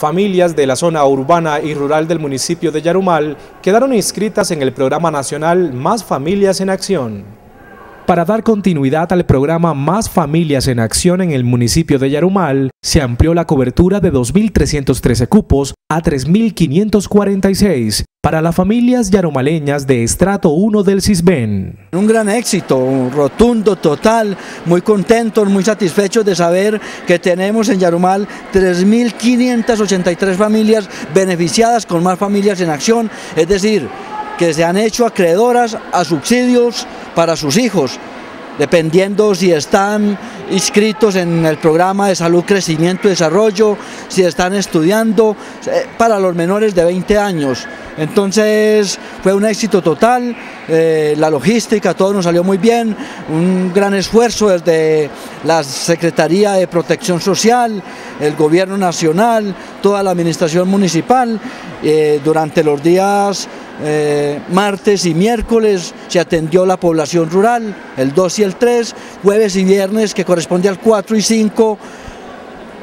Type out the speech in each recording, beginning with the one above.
Familias de la zona urbana y rural del municipio de Yarumal quedaron inscritas en el programa nacional Más Familias en Acción. Para dar continuidad al programa Más Familias en Acción en el municipio de Yarumal, se amplió la cobertura de 2.313 cupos a 3.546 para las familias yarumaleñas de estrato 1 del CISBEN. Un gran éxito, un rotundo, total, muy contentos, muy satisfechos de saber que tenemos en Yarumal 3.583 familias beneficiadas con más familias en acción, es decir, que se han hecho acreedoras a subsidios para sus hijos, dependiendo si están inscritos en el programa de salud, crecimiento y desarrollo, si están estudiando eh, para los menores de 20 años. Entonces fue un éxito total, eh, la logística, todo nos salió muy bien, un gran esfuerzo desde la Secretaría de Protección Social, el Gobierno Nacional, toda la Administración Municipal, eh, durante los días eh, martes y miércoles se atendió la población rural, el 2 y el 3, jueves y viernes que corresponde al 4 y 5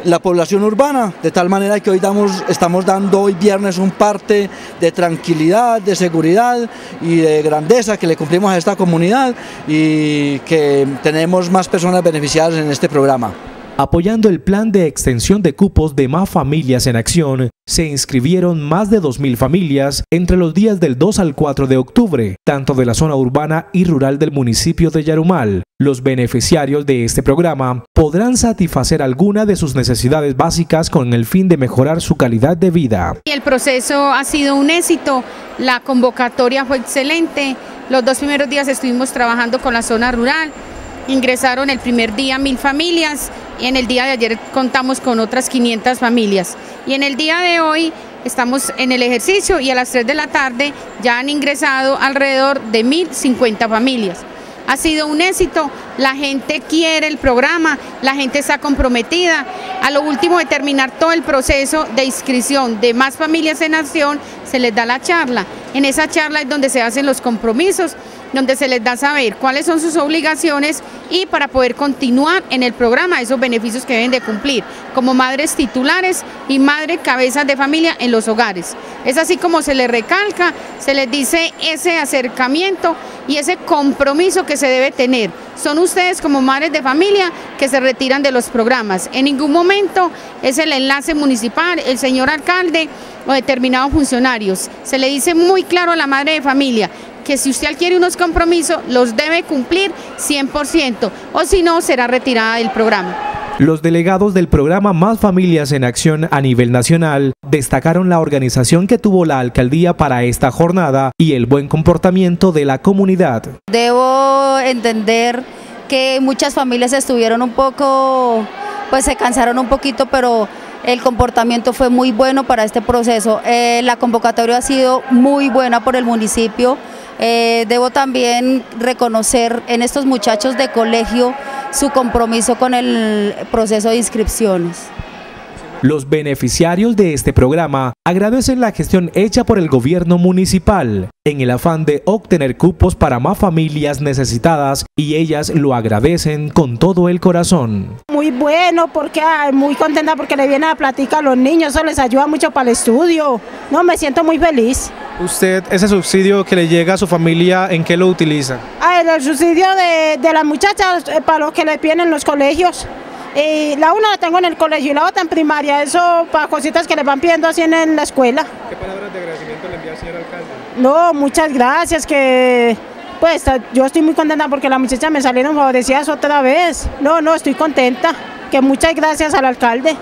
la población urbana, de tal manera que hoy damos, estamos dando hoy viernes un parte de tranquilidad, de seguridad y de grandeza que le cumplimos a esta comunidad y que tenemos más personas beneficiadas en este programa. Apoyando el plan de extensión de cupos de más familias en acción, se inscribieron más de 2.000 familias entre los días del 2 al 4 de octubre, tanto de la zona urbana y rural del municipio de Yarumal. Los beneficiarios de este programa podrán satisfacer alguna de sus necesidades básicas con el fin de mejorar su calidad de vida. El proceso ha sido un éxito, la convocatoria fue excelente, los dos primeros días estuvimos trabajando con la zona rural, ingresaron el primer día mil familias en el día de ayer contamos con otras 500 familias. Y en el día de hoy estamos en el ejercicio y a las 3 de la tarde ya han ingresado alrededor de 1.050 familias. Ha sido un éxito, la gente quiere el programa, la gente está comprometida. A lo último de terminar todo el proceso de inscripción de más familias en acción, se les da la charla. En esa charla es donde se hacen los compromisos donde se les da a saber cuáles son sus obligaciones y para poder continuar en el programa esos beneficios que deben de cumplir como madres titulares y madres cabezas de familia en los hogares. Es así como se les recalca, se les dice ese acercamiento y ese compromiso que se debe tener. Son ustedes como madres de familia que se retiran de los programas. En ningún momento es el enlace municipal, el señor alcalde o determinados funcionarios. Se le dice muy claro a la madre de familia, que si usted adquiere unos compromisos, los debe cumplir 100%, o si no, será retirada del programa. Los delegados del programa Más Familias en Acción a nivel nacional destacaron la organización que tuvo la alcaldía para esta jornada y el buen comportamiento de la comunidad. Debo entender que muchas familias estuvieron un poco, pues se cansaron un poquito, pero el comportamiento fue muy bueno para este proceso. Eh, la convocatoria ha sido muy buena por el municipio. Eh, debo también reconocer en estos muchachos de colegio su compromiso con el proceso de inscripciones. Los beneficiarios de este programa agradecen la gestión hecha por el gobierno municipal en el afán de obtener cupos para más familias necesitadas y ellas lo agradecen con todo el corazón. Muy bueno porque muy contenta porque le viene a platicar a los niños, eso les ayuda mucho para el estudio. No, me siento muy feliz. ¿Usted ese subsidio que le llega a su familia, en qué lo utiliza? Ah, el subsidio de, de las muchachas eh, para los que le piden en los colegios. Y la una la tengo en el colegio y la otra en primaria, eso para cositas que le van pidiendo así en, la escuela. ¿Qué palabras de agradecimiento le envía al señor alcalde? No, muchas gracias, que pues yo estoy muy contenta porque la muchacha me salieron favorecidas otra vez. No, no, estoy contenta, que muchas gracias al alcalde.